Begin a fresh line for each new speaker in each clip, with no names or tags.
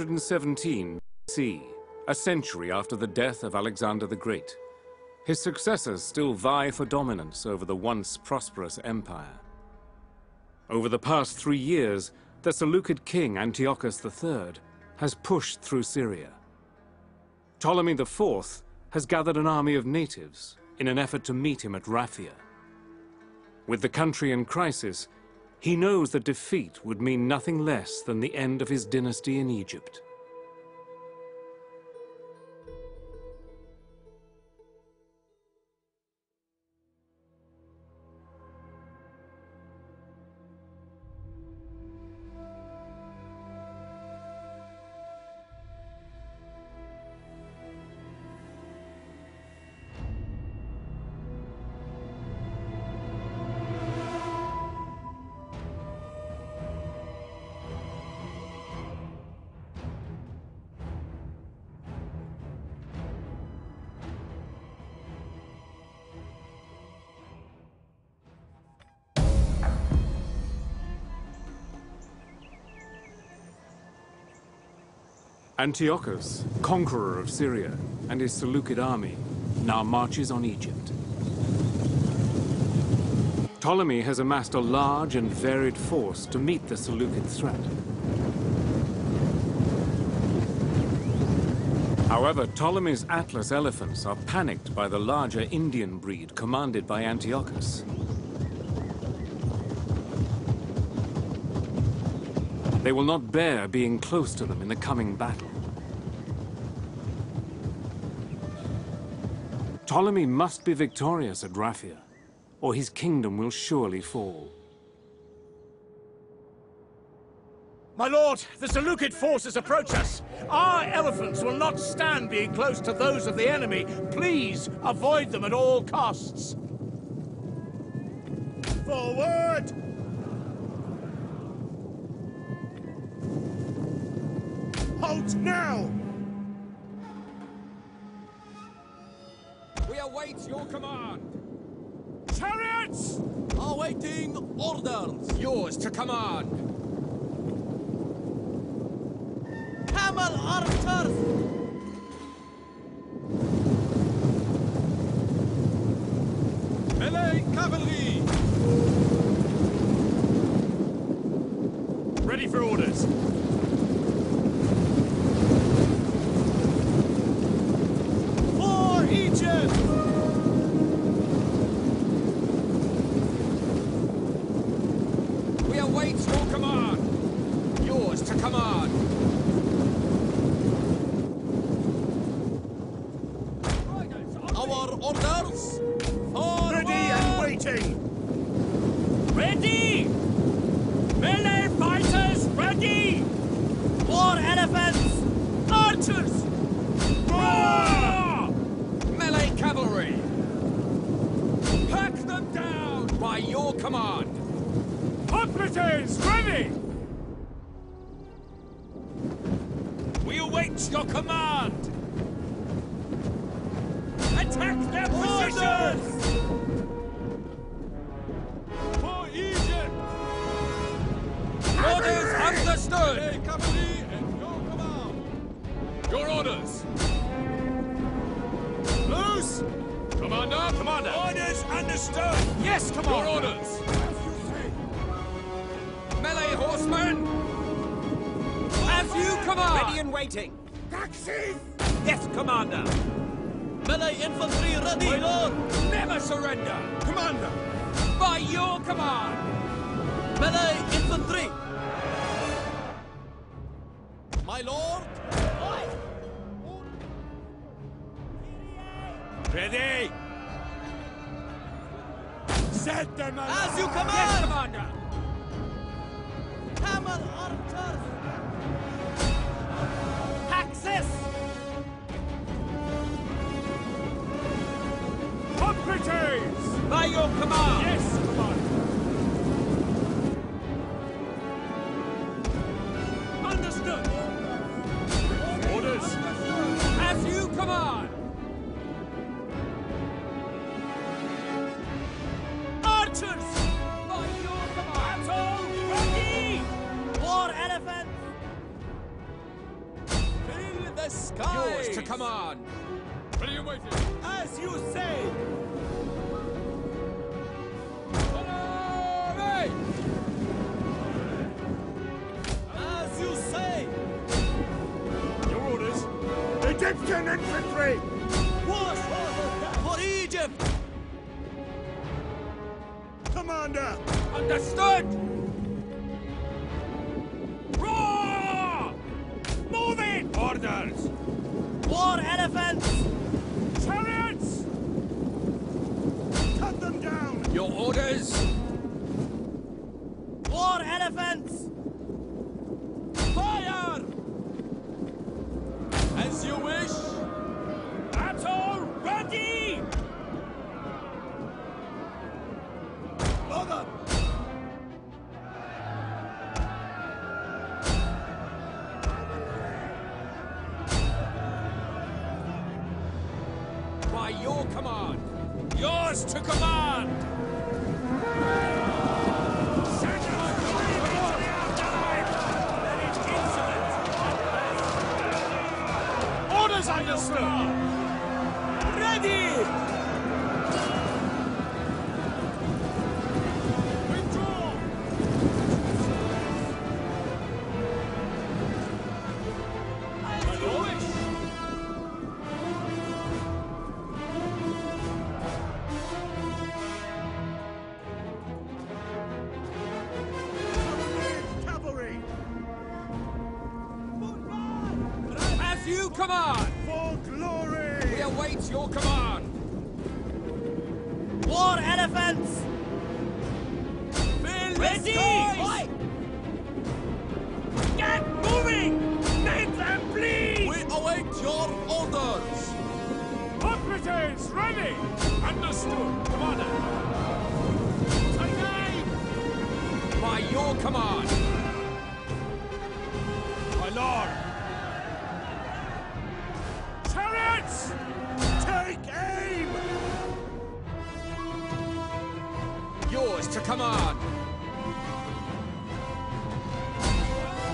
117 BC, a century after the death of Alexander the Great. His successors still vie for dominance over the once prosperous empire. Over the past three years, the Seleucid king Antiochus III has pushed through Syria. Ptolemy IV has gathered an army of natives in an effort to meet him at Raphia. With the country in crisis, he knows that defeat would mean nothing less than the end of his dynasty in Egypt. Antiochus, conqueror of Syria, and his Seleucid army, now marches on Egypt. Ptolemy has amassed a large and varied force to meet the Seleucid threat. However, Ptolemy's Atlas elephants are panicked by the larger Indian breed commanded by Antiochus. They will not bear being close to them in the coming battle. Ptolemy must be victorious at Raphia, or his kingdom will surely fall.
My lord, the Seleucid forces approach us. Our elephants will not stand being close to those of the enemy. Please avoid them at all costs. Forward! Halt now!
We await your command.
Chariots!
Awaiting orders. Yours to command.
Camel archers!
Melee cavalry.
Ready for orders. For Egypt!
We await your command. Yours to command. Our orders. Forward.
Ready and waiting! Ready! Melee fighters ready!
War elephants!
Archers! Roar!
Melee cavalry. Pack them down by your command.
Hoplites ready!
We await your command.
Attack their positions!
For Egypt. Orders understood. cavalry at your command. Your orders. Loose. Commander. Commander.
Orders understood! Yes, Commander!
Your
Commander!
orders. Melee horsemen. As you command.
Ready and waiting.
Taxis!
Yes, Commander. Melee infantry ready. My lord.
Never surrender.
Commander!
By your command.
Melee infantry.
Set them
As you command!
Yes,
command.
commander.
Camel archers. Axis.
Hoplites!
By your command.
Yes, Archers!
By your command.
Battle ready!
War elephants. the skies!
Yours to command! Ready and waiting!
As you say! As you say!
Your orders? Egyptian infantry!
Understood!
Roar! Move it! Orders!
War elephants!
Chariots! Cut them down!
Your orders!
War elephants!
Yours to command!
Orders understood!
Ready! As you
command!
For glory!
We await your command!
War elephants!
Fill
Ready!
skies!
Get moving! Make them bleed!
We await your orders!
Operatives ready! Understood, Commander! Take!
By your command! Yours to command!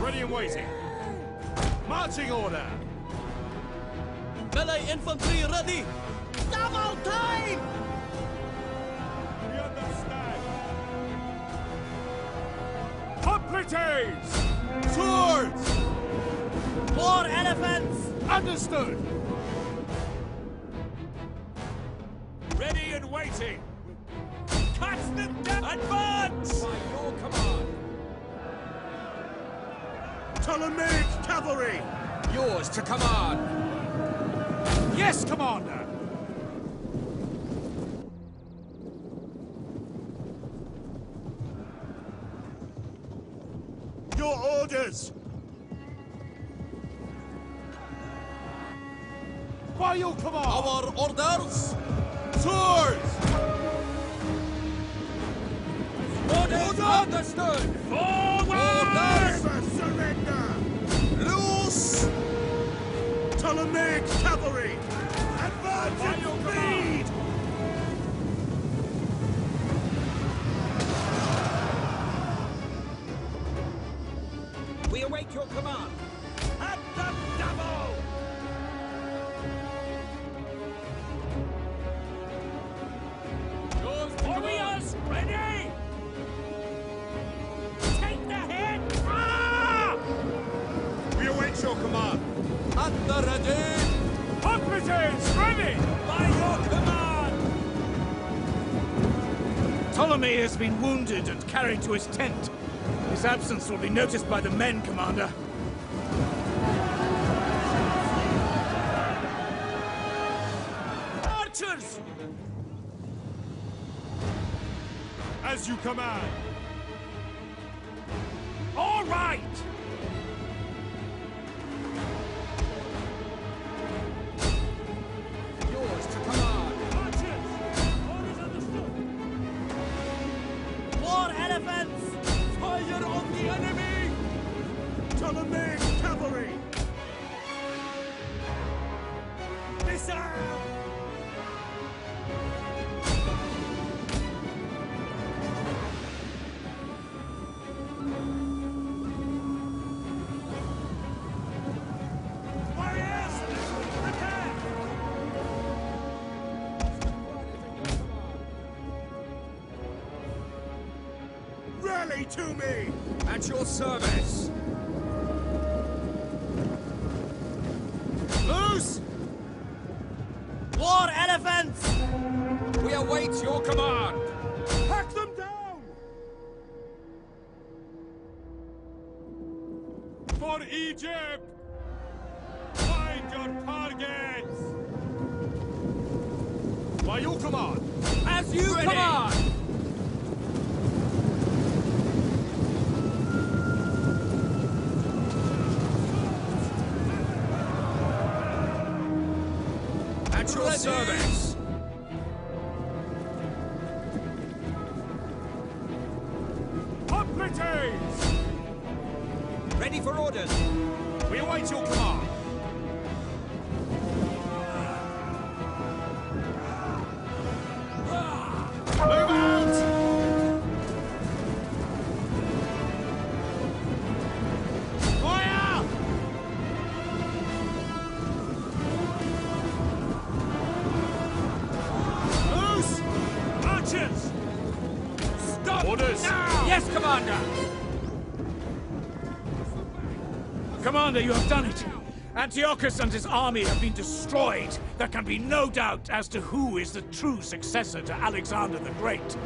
Ready and waiting. Marching order!
Melee infantry ready! Double time!
We understand. Operatives! Swords!
War elephants!
Understood! Ready and waiting! Ptolemaic cavalry!
Yours to command!
Yes, Commander! Your orders! By your command!
Our orders!
swords!
Orders understood!
Forward! Ptolemaic cavalry! Advance Ready!
Ready! By your command!
Ptolemy has been wounded and carried to his tent. His absence will be noticed by the men, Commander. Archers! As you command. All right!
To
me!
At your service! Loose!
War elephants!
We await your command!
Hack them down!
For Egypt! Find your targets! By your command!
As you
Ready.
command!
At your
Commander, you have done it! Antiochus and his army have been destroyed. There can be no doubt as to who is the true successor to Alexander the Great.